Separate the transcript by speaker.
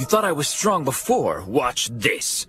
Speaker 1: You thought I was strong before. Watch this.